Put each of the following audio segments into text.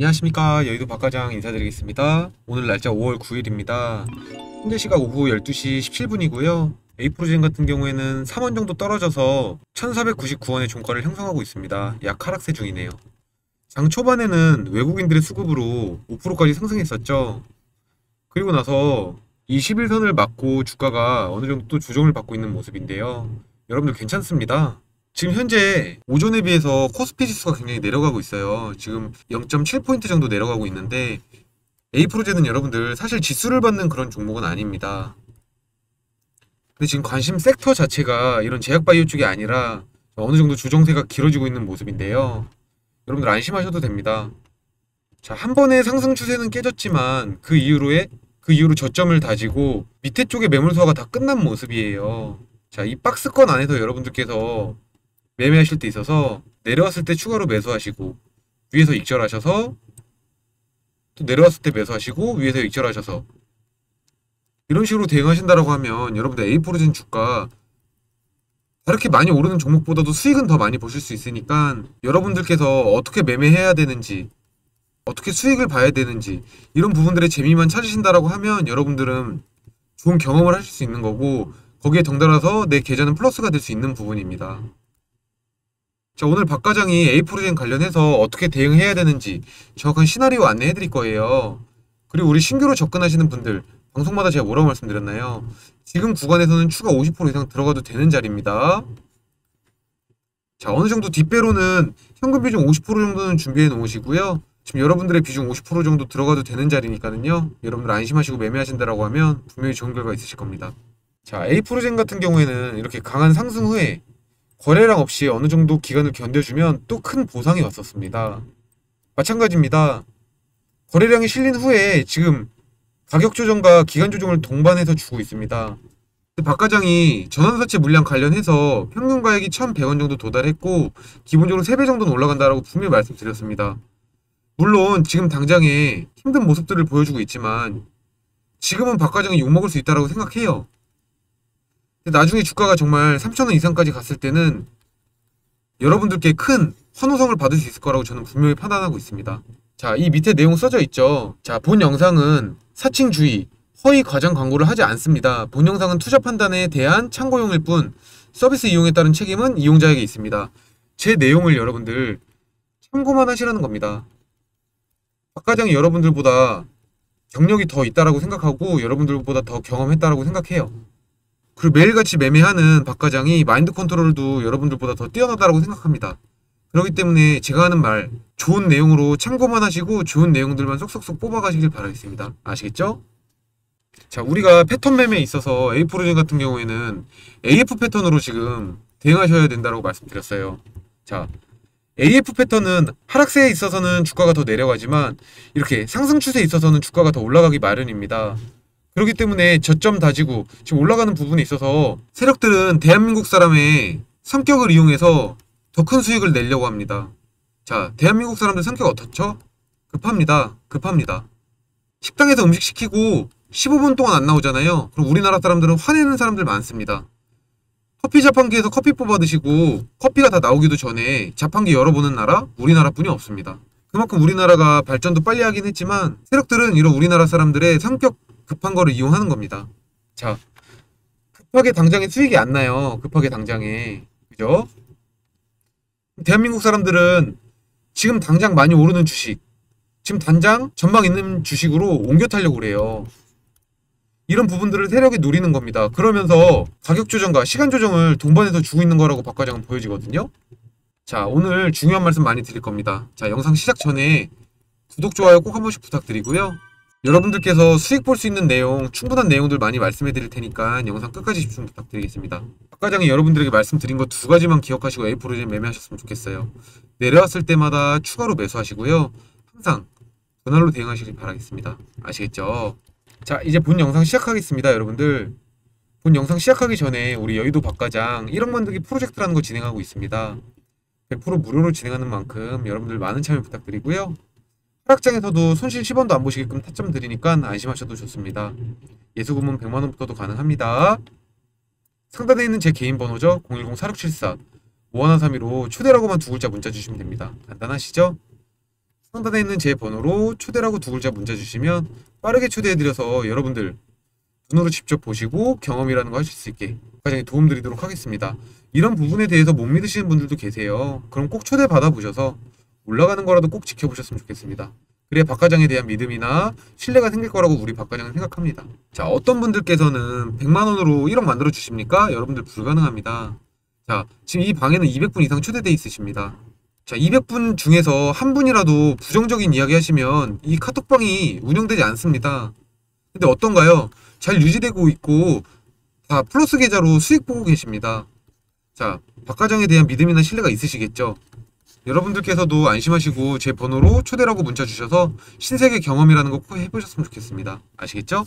안녕하십니까. 여의도 박과장 인사드리겠습니다. 오늘 날짜 5월 9일입니다. 현재 시각 오후 12시 17분이고요. 에이프로젠 같은 경우에는 3원 정도 떨어져서 1499원의 종가를 형성하고 있습니다. 약 하락세 중이네요. 장 초반에는 외국인들의 수급으로 5%까지 상승했었죠. 그리고 나서 21선을 맞고 주가가 어느 정도 또 조정을 받고 있는 모습인데요. 여러분들 괜찮습니다 지금 현재 오전에 비해서 코스피 지수가 굉장히 내려가고 있어요. 지금 0.7포인트 정도 내려가고 있는데 에이프로제는 여러분들 사실 지수를 받는 그런 종목은 아닙니다. 근데 지금 관심 섹터 자체가 이런 제약바이오 쪽이 아니라 어느 정도 조정세가 길어지고 있는 모습인데요. 여러분들 안심하셔도 됩니다. 자, 한 번의 상승 추세는 깨졌지만 그 이후로의 그 이후로 저점을 다지고 밑에 쪽에 매물소가 다 끝난 모습이에요. 자, 이 박스권 안에서 여러분들께서 매매하실 때 있어서 내려왔을 때 추가로 매수하시고 위에서 익절하셔서 또 내려왔을 때 매수하시고 위에서 익절하셔서 이런 식으로 대응하신다라고 하면 여러분들 에이프로젠 주가 그렇게 많이 오르는 종목보다도 수익은 더 많이 보실 수 있으니까 여러분들께서 어떻게 매매해야 되는지 어떻게 수익을 봐야 되는지 이런 부분들의 재미만 찾으신다라고 하면 여러분들은 좋은 경험을 하실 수 있는 거고 거기에 덩달아서 내 계좌는 플러스가 될 수 있는 부분입니다. 자, 오늘 박 과장이 A4젠 관련해서 어떻게 대응해야 되는지 정확한 시나리오 안내해 드릴 거예요. 그리고 우리 신규로 접근하시는 분들 방송마다 제가 뭐라고 말씀드렸나요? 지금 구간에서는 추가 50% 이상 들어가도 되는 자리입니다. 자, 어느 정도 뒷배로는 현금 비중 50% 정도는 준비해 놓으시고요. 지금 여러분들의 비중 50% 정도 들어가도 되는 자리니까는요. 여러분들 안심하시고 매매하신다라고 하면 분명히 좋은 결과 있으실 겁니다. 자, A4젠 같은 경우에는 이렇게 강한 상승 후에 거래량 없이 어느 정도 기간을 견뎌주면 또 큰 보상이 왔었습니다. 마찬가지입니다. 거래량이 실린 후에 지금 가격 조정과 기간 조정을 동반해서 주고 있습니다. 박 과장이 전환사채 물량 관련해서 평균 가액이 1,100원 정도 도달했고 기본적으로 3배 정도는 올라간다라고 분명히 말씀드렸습니다. 물론 지금 당장에 힘든 모습들을 보여주고 있지만 지금은 박 과장이 욕먹을 수 있다고 생각해요. 나중에 주가가 정말 3천원 이상까지 갔을 때는 여러분들께 큰 환호성을 받을 수 있을 거라고 저는 분명히 판단하고 있습니다. 자, 이 밑에 내용 써져 있죠. 자, 본 영상은 사칭 주의, 허위 과장 광고를 하지 않습니다. 본 영상은 투자 판단에 대한 참고용일 뿐 서비스 이용에 따른 책임은 이용자에게 있습니다. 제 내용을 여러분들 참고만 하시라는 겁니다. 박 과장이 여러분들보다 경력이 더 있다라고 생각하고 여러분들보다 더 경험했다라고 생각해요. 그리고 매일같이 매매하는 박 과장이 마인드 컨트롤도 여러분들보다 더 뛰어나다고 생각합니다. 그렇기 때문에 제가 하는 말 좋은 내용으로 참고만 하시고 좋은 내용들만 쏙쏙쏙 뽑아가시길 바라겠습니다. 아시겠죠? 자 우리가 패턴 매매에 있어서 A4젠 같은 경우에는 AF 패턴으로 지금 대응하셔야 된다고 말씀드렸어요. 자 AF 패턴은 하락세에 있어서는 주가가 더 내려가지만 이렇게 상승 추세에 있어서는 주가가 더 올라가기 마련입니다. 그렇기 때문에 저점 다지고 지금 올라가는 부분에 있어서 세력들은 대한민국 사람의 성격을 이용해서 더 큰 수익을 내려고 합니다. 자, 대한민국 사람들 성격 어떻죠? 급합니다. 급합니다. 식당에서 음식 시키고 15분 동안 안 나오잖아요. 그럼 우리나라 사람들은 화내는 사람들 많습니다. 커피 자판기에서 커피 뽑아 드시고 커피가 다 나오기도 전에 자판기 열어보는 나라 우리나라뿐이 없습니다. 그만큼 우리나라가 발전도 빨리 하긴 했지만 세력들은 이런 우리나라 사람들의 성격 급한 거를 이용하는 겁니다. 자, 급하게 당장에 수익이 안 나요. 급하게 당장에. 그죠? 대한민국 사람들은 지금 당장 많이 오르는 주식, 지금 당장 전망 있는 주식으로 옮겨 타려고 그래요. 이런 부분들을 세력이 노리는 겁니다. 그러면서 가격 조정과 시간 조정을 동반해서 주고 있는 거라고 박 과장은 보여지거든요. 자, 오늘 중요한 말씀 많이 드릴 겁니다. 자, 영상 시작 전에 구독, 좋아요 꼭 한 번씩 부탁드리고요. 여러분들께서 수익 볼 수 있는 내용, 충분한 내용들 많이 말씀해 드릴 테니까 영상 끝까지 집중 부탁드리겠습니다. 박 과장이 여러분들에게 말씀드린 것두 가지만 기억하시고 A 프로젝트 매매하셨으면 좋겠어요. 내려왔을 때마다 추가로 매수하시고요. 항상 분할로 대응하시길 바라겠습니다. 아시겠죠? 자, 이제 본 영상 시작하겠습니다, 여러분들. 본 영상 시작하기 전에 우리 여의도 박과장 1억 만들기 프로젝트라는 거 진행하고 있습니다. 100% 무료로 진행하는 만큼 여러분들 많은 참여 부탁드리고요. 하락장에서도 손실 10원도 안 보시게끔 타점 드리니까 안심하셔도 좋습니다. 예수금은 100만원부터도 가능합니다. 상단에 있는 제 개인 번호죠. 010-4674 5132로 초대라고만 두 글자 문자 주시면 됩니다. 간단하시죠? 상단에 있는 제 번호로 초대라고 두 글자 문자 주시면 빠르게 초대해드려서 여러분들 눈으로 직접 보시고 경험이라는 거 하실 수 있게 과장에 도움드리도록 하겠습니다. 이런 부분에 대해서 못 믿으시는 분들도 계세요. 그럼 꼭 초대 받아보셔서 올라가는 거라도 꼭 지켜보셨으면 좋겠습니다. 그래야 박과장에 대한 믿음이나 신뢰가 생길 거라고 우리 박과장은 생각합니다. 자, 어떤 분들께서는 100만원으로 1억 만들어 주십니까? 여러분들 불가능합니다. 자, 지금 이 방에는 200분 이상 초대돼 있으십니다. 자, 200분 중에서 한 분이라도 부정적인 이야기 하시면 이 카톡방이 운영되지 않습니다. 근데 어떤가요? 잘 유지되고 있고 다 플러스 계좌로 수익 보고 계십니다. 자, 박과장에 대한 믿음이나 신뢰가 있으시겠죠? 여러분들께서도 안심하시고 제 번호로 초대라고 문자 주셔서 신세계 경험이라는 거 꼭 해보셨으면 좋겠습니다. 아시겠죠?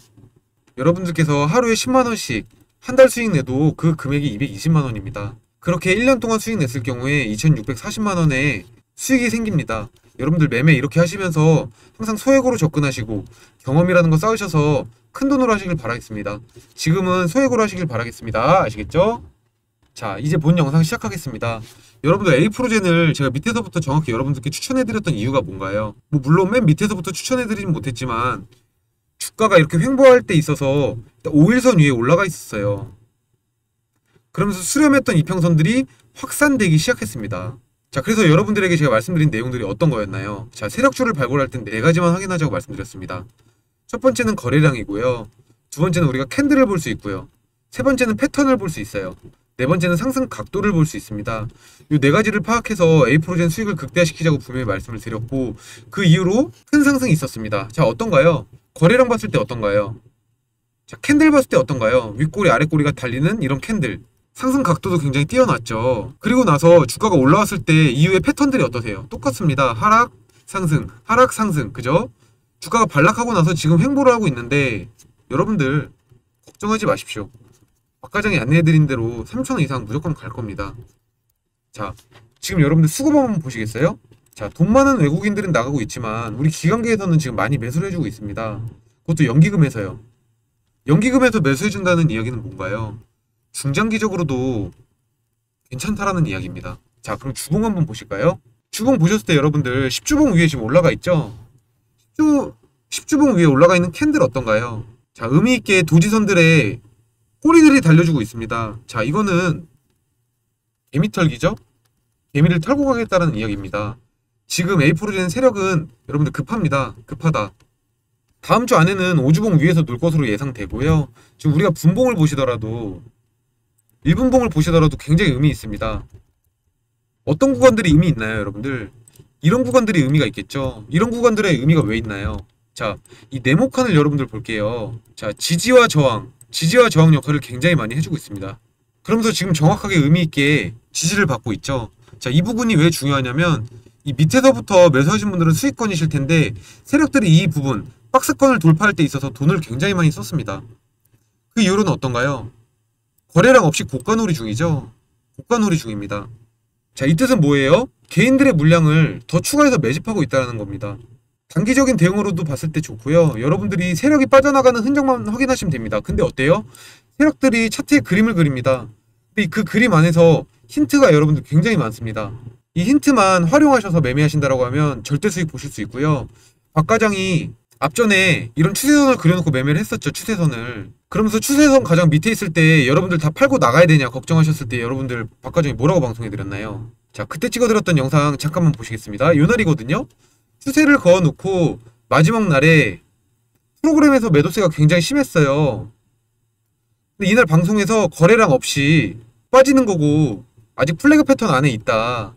여러분들께서 하루에 10만원씩 한 달 수익 내도 그 금액이 220만원입니다. 그렇게 1년 동안 수익 냈을 경우에 2640만원의 수익이 생깁니다. 여러분들 매매 이렇게 하시면서 항상 소액으로 접근하시고 경험이라는 거 쌓으셔서 큰 돈으로 하시길 바라겠습니다. 지금은 소액으로 하시길 바라겠습니다. 아시겠죠? 자, 이제 본 영상 시작하겠습니다. 여러분들 A 프로젠을 제가 밑에서부터 정확히 여러분들께 추천해드렸던 이유가 뭔가요? 뭐 물론 맨 밑에서부터 추천해드리진 못했지만 주가가 이렇게 횡보할 때 있어서 5일선 위에 올라가 있었어요. 그러면서 수렴했던 이평선들이 확산되기 시작했습니다. 자, 그래서 여러분들에게 제가 말씀드린 내용들이 어떤 거였나요? 자, 세력주를 발굴할 땐 네 가지만 확인하자고 말씀드렸습니다. 첫 번째는 거래량이고요. 두 번째는 우리가 캔들을 볼 수 있고요. 세 번째는 패턴을 볼 수 있어요. 네 번째는 상승 각도를 볼 수 있습니다. 이 네 가지를 파악해서 A 프로젠 수익을 극대화시키자고 분명히 말씀을 드렸고 그 이후로 큰 상승이 있었습니다. 자, 어떤가요? 거래량 봤을 때 어떤가요? 자, candle 봤을 때 어떤가요? 윗꼬리 아랫꼬리가 달리는 이런 candle. 상승 각도도 굉장히 뛰어났죠. 그리고 나서 주가가 올라왔을 때 이후의 패턴들이 어떠세요? 똑같습니다. 하락, 상승, 하락, 상승. 그죠? 주가가 반락하고 나서 지금 횡보를 하고 있는데 여러분들 걱정하지 마십시오. 박 과장이 안내해드린 대로 3천원 이상 무조건 갈 겁니다. 자, 지금 여러분들 수급업 한번 보시겠어요? 자, 돈 많은 외국인들은 나가고 있지만 우리 기관계에서는 지금 많이 매수를 해주고 있습니다. 그것도 연기금에서요. 연기금에서 매수해준다는 이야기는 뭔가요? 중장기적으로도 괜찮다라는 이야기입니다. 자, 그럼 주봉 한번 보실까요? 주봉 보셨을 때 여러분들 10주봉 위에 지금 올라가 있죠? 10주, 10주봉 위에 올라가 있는 캔들 어떤가요? 자, 의미있게 도지선들의 꼬리들이 달려주고 있습니다. 자, 이거는 개미털기죠? 개미를 털고 가겠다는 이야기입니다. 지금 에이프로젠 세력은 여러분들 급합니다. 급하다. 다음 주 안에는 오주봉 위에서 놀 것으로 예상되고요. 지금 우리가 분봉을 보시더라도 1분봉을 보시더라도 굉장히 의미 있습니다. 어떤 구간들이 의미 있나요, 여러분들? 이런 구간들이 의미가 있겠죠. 이런 구간들의 의미가 왜 있나요? 자, 이 네모칸을 여러분들 볼게요. 자, 지지와 저항, 지지와 저항 역할을 굉장히 많이 해주고 있습니다. 그러면서 지금 정확하게 의미 있게 지지를 받고 있죠. 자, 이 부분이 왜 중요하냐면 이 밑에서부터 매수하신 분들은 수익권이실 텐데 세력들이 이 부분 박스권을 돌파할 때 있어서 돈을 굉장히 많이 썼습니다. 그 이유는 어떤가요? 거래량 없이 고가놀이 중이죠. 고가놀이 중입니다. 자, 이 뜻은 뭐예요? 개인들의 물량을 더 추가해서 매집하고 있다는 겁니다. 단기적인 대응으로도 봤을 때 좋고요. 여러분들이 세력이 빠져나가는 흔적만 확인하시면 됩니다. 근데 어때요? 세력들이 차트에 그림을 그립니다. 근데 그 그림 안에서 힌트가 여러분들 굉장히 많습니다. 이 힌트만 활용하셔서 매매하신다고 하면 절대 수익 보실 수 있고요. 박 과장이 앞전에 이런 추세선을 그려놓고 매매를 했었죠. 추세선을. 그러면서 추세선 가장 밑에 있을 때 여러분들 다 팔고 나가야 되냐 걱정하셨을 때 여러분들 박 과장이 뭐라고 방송해드렸나요? 자 그때 찍어드렸던 영상 잠깐만 보시겠습니다. 요 날이거든요. 추세를 그어놓고 마지막 날에 프로그램에서 매도세가 굉장히 심했어요. 근데 이날 방송에서 거래량 없이 빠지는 거고 아직 플래그 패턴 안에 있다.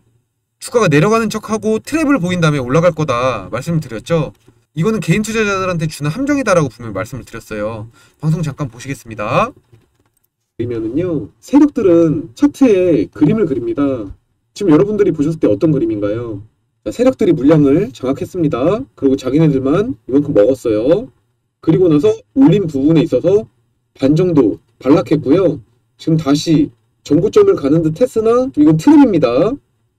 주가가 내려가는 척하고 트랩을 보인 다음에 올라갈 거다 말씀을 드렸죠. 이거는 개인 투자자들한테 주는 함정이다라고 분명히 말씀을 드렸어요. 방송 잠깐 보시겠습니다. 그러면은요 세력들은 차트에 그림을 그립니다. 지금 여러분들이 보셨을 때 어떤 그림인가요? 자, 세력들이 물량을 장악했습니다. 그리고 자기네들만 이만큼 먹었어요. 그리고 나서 올린 부분에 있어서 반 정도 반락했고요. 지금 다시 전고점을 가는 듯 했으나 이건 trap입니다.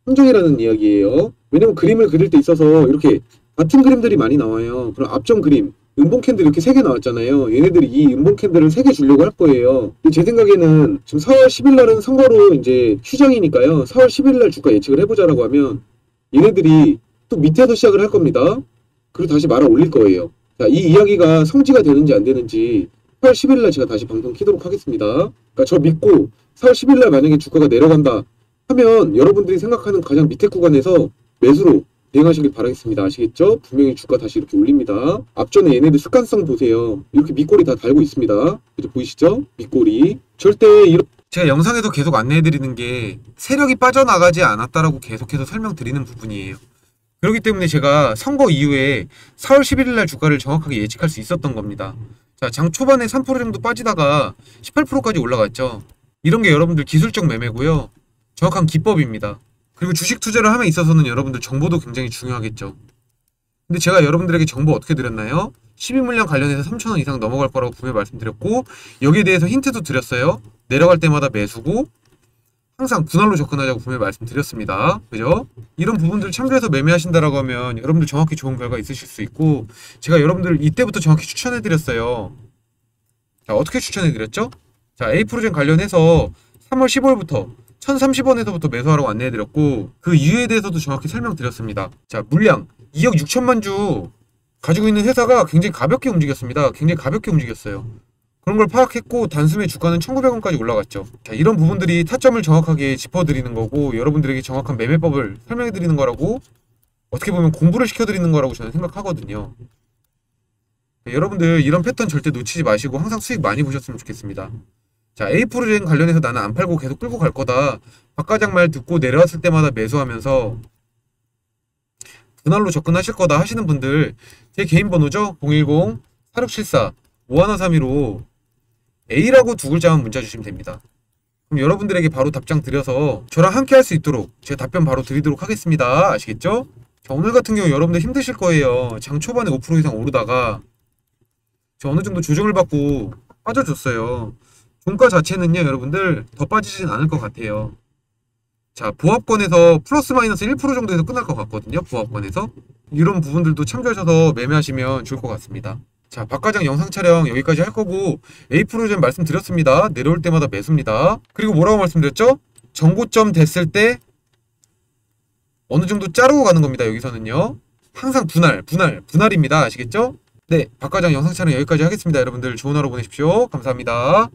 함정이라는 이야기예요. 왜냐면 그림을 그릴 때 있어서 이렇게 같은 그림들이 많이 나와요. 그럼 앞전 그림, 음봉 candle 이렇게 세개 나왔잖아요. 얘네들이 이 음봉 candle을 세개 주려고 할 거예요. 근데 제 생각에는 지금 4월 10일 날은 선거로 이제 휴장이니까요. 4월 10일 날 주가 예측을 해보자라고 하면 얘네들이 또 밑에서 시작을 할 겁니다. 그리고 다시 말아 올릴 거예요. 자, 이 이야기가 성지가 되는지 안 되는지 4월 10일 날 제가 다시 방송 키도록 하겠습니다. 그러니까 저 믿고 4월 10일 날 만약에 주가가 내려간다 하면 여러분들이 생각하는 가장 밑에 구간에서 매수로 대응하시길 바라겠습니다. 아시겠죠? 분명히 주가 다시 이렇게 올립니다. 앞전에 얘네들 습관성 보세요. 이렇게 밑꼬리 다 달고 있습니다. 그죠? 보이시죠? 밑꼬리. 절대 이런 제가 영상에도 계속 안내해드리는 게 세력이 빠져나가지 않았다라고 계속해서 설명드리는 부분이에요. 그렇기 때문에 제가 선거 이후에 4월 11일 날 주가를 정확하게 예측할 수 있었던 겁니다. 자, 장 초반에 3% 정도 빠지다가 18%까지 올라갔죠. 이런 게 여러분들 기술적 매매고요. 정확한 기법입니다. 그리고 주식 투자를 함에 있어서는 여러분들 정보도 굉장히 중요하겠죠. 근데 제가 여러분들에게 정보 어떻게 드렸나요? 12물량 관련해서 3,000원 이상 넘어갈 거라고 분명히 말씀드렸고 여기에 대해서 힌트도 드렸어요. 내려갈 때마다 매수고 항상 분할로 접근하자고 분명히 말씀드렸습니다. 그죠? 이런 부분들을 참조해서 매매하신다라고 하면 여러분들 정확히 좋은 결과 있으실 수 있고 제가 여러분들 이때부터 정확히 추천해드렸어요. 자, 어떻게 추천해드렸죠? 자, 에이프로젠 관련해서 3월 15일부터 1030원에서부터 매수하라고 안내해드렸고 그 이유에 대해서도 정확히 설명드렸습니다. 자, 물량 2억 6천만 주 가지고 있는 회사가 굉장히 가볍게 움직였습니다. 굉장히 가볍게 움직였어요. 그런 걸 파악했고 단숨에 주가는 1,900원까지 올라갔죠. 자, 이런 부분들이 타점을 정확하게 짚어드리는 거고 여러분들에게 정확한 매매법을 설명해드리는 거라고 어떻게 보면 공부를 시켜드리는 거라고 저는 생각하거든요. 네, 여러분들 이런 패턴 절대 놓치지 마시고 항상 수익 많이 보셨으면 좋겠습니다. 자, 에이프로젠 관련해서 나는 안 팔고 계속 끌고 갈 거다. 박과장 말 듣고 내려왔을 때마다 매수하면서 분할로 접근하실 거다 하시는 분들 제 개인 번호죠? 010-4674-5132로 A라고 두 글자만 문자 주시면 됩니다. 그럼 여러분들에게 바로 답장 드려서 저랑 함께 할 수 있도록 제가 답변 바로 드리도록 하겠습니다. 아시겠죠? 자, 오늘 같은 경우 여러분들 힘드실 거예요. 장 초반에 5% 이상 오르다가 저 어느 정도 조정을 받고 빠져줬어요. 종가 자체는요, 여러분들 더 빠지진 않을 것 같아요. 자, 보합권에서 플러스 마이너스 1% 정도에서 끝날 것 같거든요. 보합권에서. 이런 부분들도 참조하셔서 매매하시면 좋을 것 같습니다. 자, 박과장 영상 촬영 여기까지 할 거고 A 프로젠 말씀드렸습니다. 내려올 때마다 매수입니다. 그리고 뭐라고 말씀드렸죠? 정고점 됐을 때 어느 정도 자르고 가는 겁니다. 여기서는요. 항상 분할, 분할, 분할입니다. 아시겠죠? 네, 박과장 영상 촬영 여기까지 하겠습니다. 여러분들 좋은 하루 보내십시오. 감사합니다.